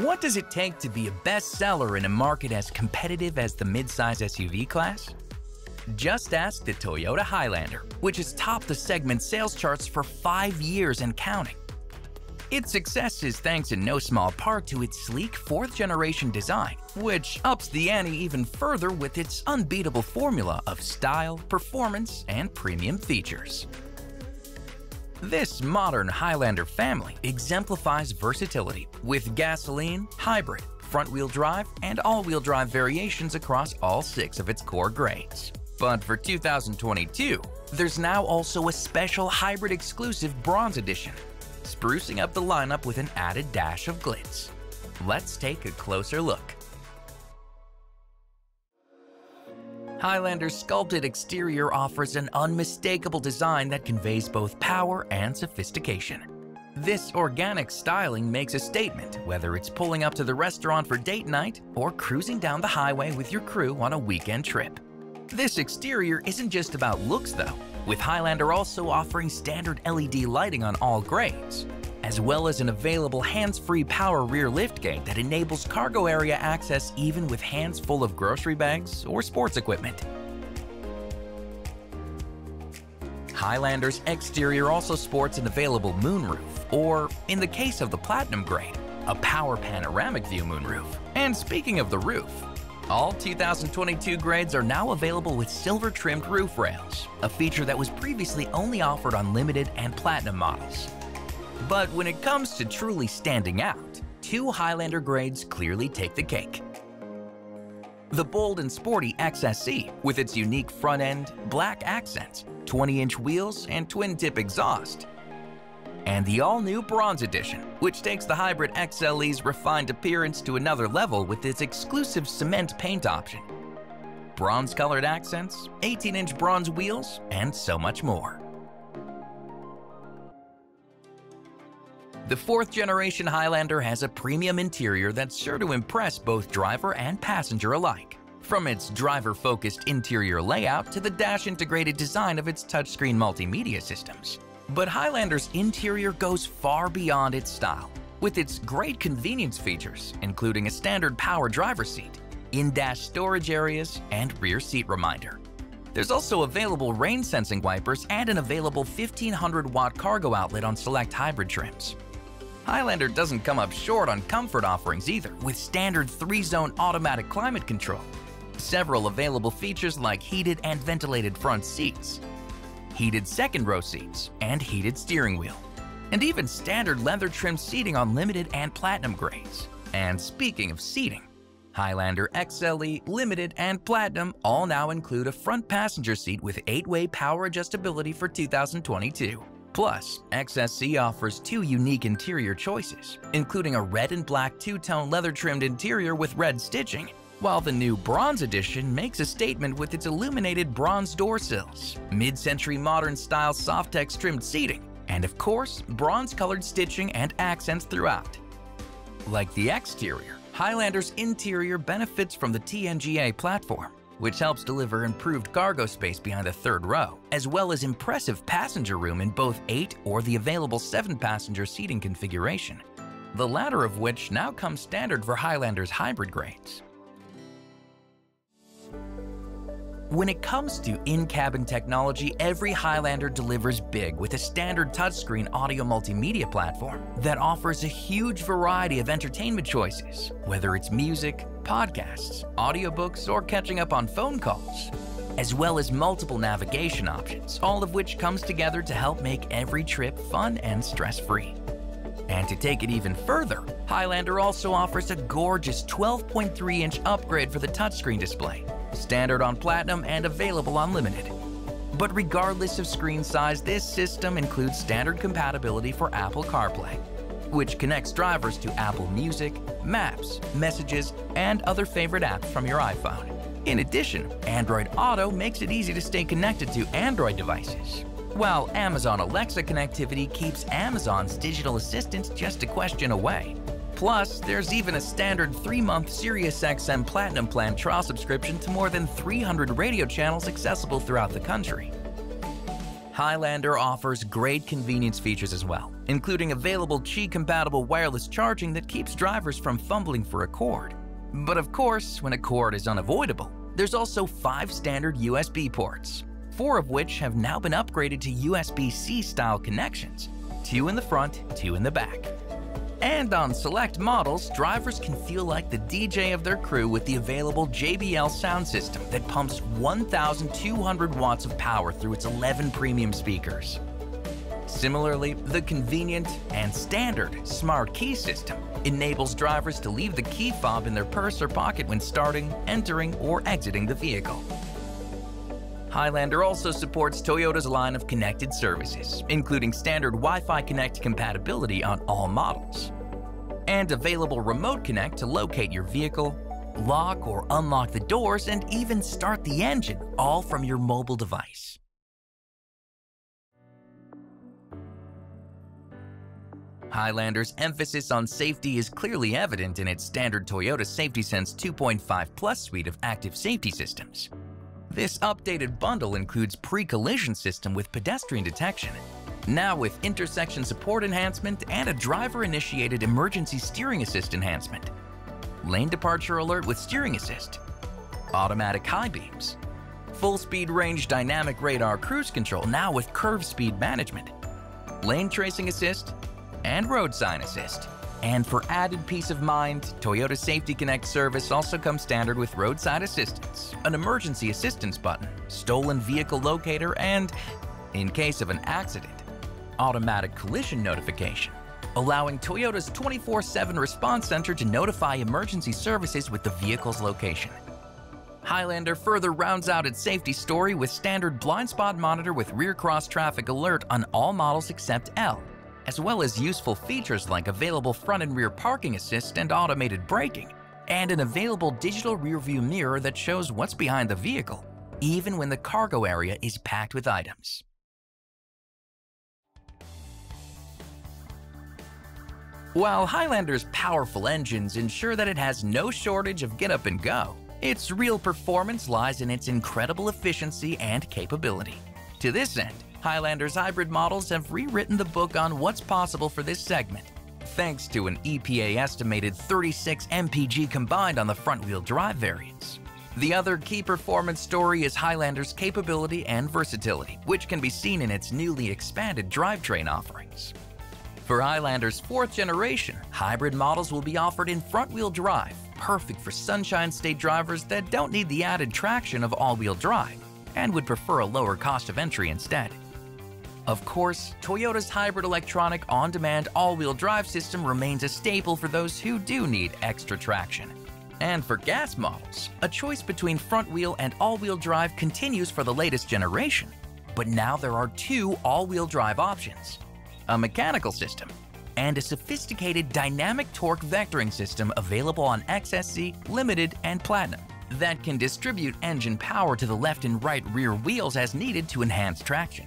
What does it take to be a bestseller in a market as competitive as the midsize SUV class? Just ask the Toyota Highlander, which has topped the segment sales charts for five years and counting. Its success is thanks in no small part to its sleek fourth-generation design, which ups the ante even further with its unbeatable formula of style, performance, and premium features. This modern Highlander family exemplifies versatility with gasoline, hybrid, front-wheel drive, and all-wheel drive variations across all six of its core grades. But for 2022, there's now also a special hybrid exclusive Bronze Edition, sprucing up the lineup with an added dash of glitz. Let's take a closer look. Highlander's sculpted exterior offers an unmistakable design that conveys both power and sophistication. This organic styling makes a statement whether it's pulling up to the restaurant for date night or cruising down the highway with your crew on a weekend trip. This exterior isn't just about looks though, with Highlander also offering standard LED lighting on all grades, as well as an available hands-free power rear liftgate that enables cargo area access even with hands full of grocery bags or sports equipment. Highlander's exterior also sports an available moonroof, or in the case of the Platinum grade, a power panoramic view moonroof. And speaking of the roof, all 2022 grades are now available with silver-trimmed roof rails, a feature that was previously only offered on limited and platinum models. But when it comes to truly standing out, two Highlander grades clearly take the cake. The bold and sporty XSE, with its unique front end, black accents, 20-inch wheels, and twin-tip exhaust, and the all-new Bronze Edition, which takes the hybrid XLE's refined appearance to another level with its exclusive cement paint option. Bronze-colored accents, 18-inch bronze wheels, and so much more. The fourth generation Highlander has a premium interior that's sure to impress both driver and passenger alike. From its driver-focused interior layout to the dash-integrated design of its touchscreen multimedia systems. But Highlander's interior goes far beyond its style, with its great convenience features, including a standard power driver seat, in-dash storage areas, and rear seat reminder. There's also available rain sensing wipers and an available 1500 watt cargo outlet on select hybrid trims. Highlander doesn't come up short on comfort offerings either, with standard 3-zone automatic climate control, several available features like heated and ventilated front seats, heated second row seats, and heated steering wheel, and even standard leather trimmed seating on limited and platinum grades. And speaking of seating, Highlander XLE, Limited, and Platinum all now include a front passenger seat with 8-way power adjustability for 2022. Plus, XSE offers two unique interior choices, including a red and black two-tone leather-trimmed interior with red stitching while the new Bronze Edition makes a statement with its illuminated bronze door sills, mid-century modern-style Softex trimmed seating, and of course, bronze-colored stitching and accents throughout. Like the exterior, Highlander's interior benefits from the TNGA platform, which helps deliver improved cargo space behind the third row, as well as impressive passenger room in both 8 or the available 7-passenger seating configuration, the latter of which now comes standard for Highlander's hybrid grades. When it comes to in-cabin technology, every Highlander delivers big with a standard touchscreen audio multimedia platform that offers a huge variety of entertainment choices, whether it's music, podcasts, audiobooks, or catching up on phone calls, as well as multiple navigation options, all of which comes together to help make every trip fun and stress-free. And to take it even further, Highlander also offers a gorgeous 12.3-inch upgrade for the touchscreen display, standard on Platinum and available on Limited. But regardless of screen size, this system includes standard compatibility for Apple CarPlay, which connects drivers to Apple Music, Maps, Messages, and other favorite apps from your iPhone. In addition, Android Auto makes it easy to stay connected to Android devices, while Amazon Alexa connectivity keeps Amazon's digital assistant just a question away. Plus, there's even a standard 3-month SiriusXM Platinum Plan trial subscription to more than 300 radio channels accessible throughout the country. Highlander offers great convenience features as well, including available Qi-compatible wireless charging that keeps drivers from fumbling for a cord. But of course, when a cord is unavoidable, there's also five standard USB ports, four of which have now been upgraded to USB-C style connections, two in the front, two in the back. And on select models, drivers can feel like the DJ of their crew with the available JBL sound system that pumps 1,200 watts of power through its 11 premium speakers. Similarly, the convenient and standard Smart Key system enables drivers to leave the key fob in their purse or pocket when starting, entering, or exiting the vehicle. Highlander also supports Toyota's line of connected services, including standard Wi-Fi Connect compatibility on all models, and available Remote Connect to locate your vehicle, lock or unlock the doors, and even start the engine, all from your mobile device. Highlander's emphasis on safety is clearly evident in its standard Toyota SafetySense 2.5 Plus suite of active safety systems, this updated bundle includes pre-collision system with pedestrian detection, now with intersection support enhancement and a driver-initiated emergency steering assist enhancement, lane departure alert with steering assist, automatic high beams, full speed range dynamic radar cruise control now with curve speed management, lane tracing assist, and road sign assist. And for added peace of mind, Toyota Safety Connect service also comes standard with roadside assistance, an emergency assistance button, stolen vehicle locator, and, in case of an accident, automatic collision notification, allowing Toyota's 24-7 response center to notify emergency services with the vehicle's location. Highlander further rounds out its safety story with standard blind spot monitor with rear cross traffic alert on all models except L, as well as useful features like available front and rear parking assist and automated braking, and an available digital rearview mirror that shows what's behind the vehicle, even when the cargo area is packed with items. While Highlander's powerful engines ensure that it has no shortage of get up and go, its real performance lies in its incredible efficiency and capability. To this end, Highlander's hybrid models have rewritten the book on what's possible for this segment, thanks to an EPA estimated 36 mpg combined on the front-wheel drive variants. The other key performance story is Highlander's capability and versatility, which can be seen in its newly expanded drivetrain offerings. For Highlander's fourth generation, hybrid models will be offered in front-wheel drive, perfect for Sunshine State drivers that don't need the added traction of all-wheel drive and would prefer a lower cost of entry instead. Of course, Toyota's hybrid electronic on-demand all-wheel drive system remains a staple for those who do need extra traction. And for gas models, a choice between front-wheel and all-wheel drive continues for the latest generation. But now there are two all-wheel drive options, a mechanical system and a sophisticated dynamic torque vectoring system available on XSE, Limited, and Platinum that can distribute engine power to the left and right rear wheels as needed to enhance traction.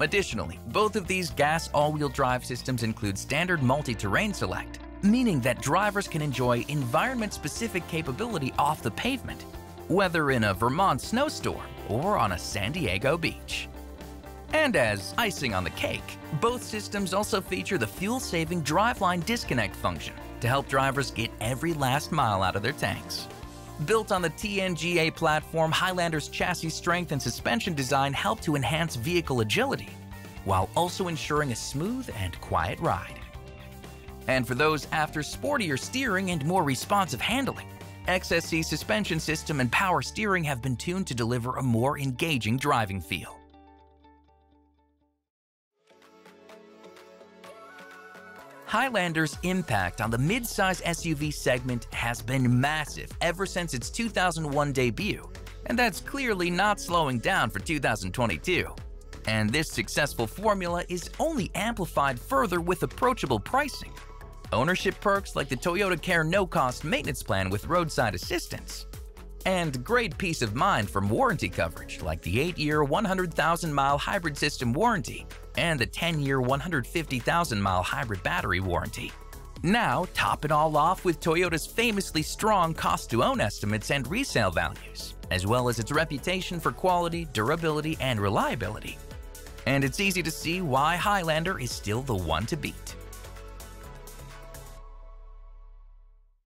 Additionally, both of these gas all-wheel drive systems include standard multi-terrain select, meaning that drivers can enjoy environment-specific capability off the pavement, whether in a Vermont snowstorm or on a San Diego beach. And as icing on the cake, both systems also feature the fuel-saving driveline disconnect function to help drivers get every last mile out of their tanks. Built on the TNGA platform, Highlander's chassis strength and suspension design help to enhance vehicle agility, while also ensuring a smooth and quiet ride. And for those after sportier steering and more responsive handling, XSE suspension system and power steering have been tuned to deliver a more engaging driving feel. Highlander's impact on the midsize SUV segment has been massive ever since its 2001 debut, and that's clearly not slowing down for 2022. And this successful formula is only amplified further with approachable pricing. Ownership perks like the Toyota Care no-cost maintenance plan with roadside assistance, and great peace of mind from warranty coverage like the 8-year 100,000-mile hybrid system warranty and the 10-year 150,000-mile hybrid battery warranty. Now, top it all off with Toyota's famously strong cost-to-own estimates and resale values, as well as its reputation for quality, durability, and reliability. And it's easy to see why Highlander is still the one to beat.